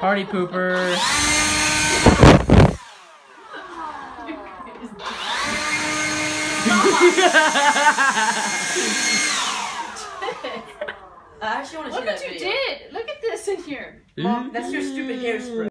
Party pooper. I actually want to see Look that what you video. did. Look at this in here. Mom, that's your stupid hairspray.